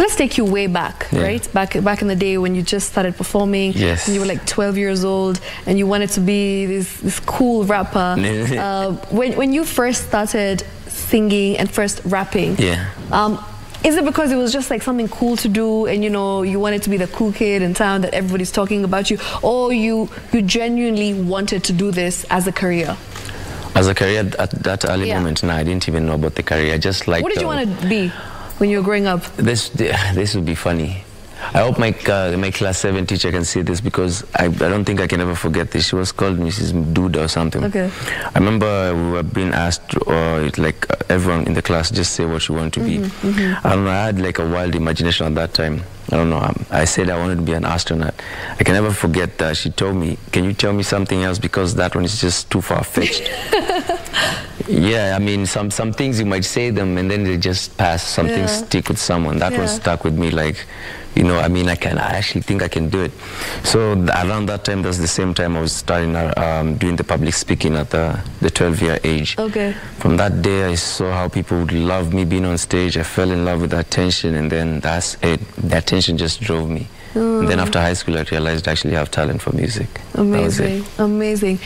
So let's take you way back, Yeah. right? Back back in the day when you just started performing. Yes. And you were like 12 years old and you wanted to be this, this cool rapper. uh, when, when you first started singing and first rapping, Yeah. um, is it because it was just like something cool to do and you know you wanted to be the cool kid in town that everybody's talking about you or you you genuinely wanted to do this as a career? As a career at that early Yeah. moment, no, I didn't even know about the career. I just like. What did you want to be when you were growing up? This this would be funny. I hope my uh, my class seven teacher can see this because I, I don't think I can ever forget this. She was called Mrs. Duda or something. Okay. I remember we were being asked, or it, like uh, everyone in the class, just say what you want to be. Mm-hmm, I don't know. I had like a wild imagination at that time. I don't know. um, I said I wanted to be an astronaut. I can never forget that she told me, "Can you tell me something else because that one is just too far fetched." Yeah, I mean, some some things you might say them and then they just pass. Some Yeah. things stick with someone. That one stuck with me. Like, you know, I mean, I can. I actually think I can do it. So th- around that time, that's the same time I was starting uh, um, doing the public speaking at the the 12 year age. Okay. From that day, I saw how people would love me being on stage. I fell in love with the attention, and then that's it. The attention just drove me. And then after high school, I realized I actually have talent for music. That. Amazing. Amazing.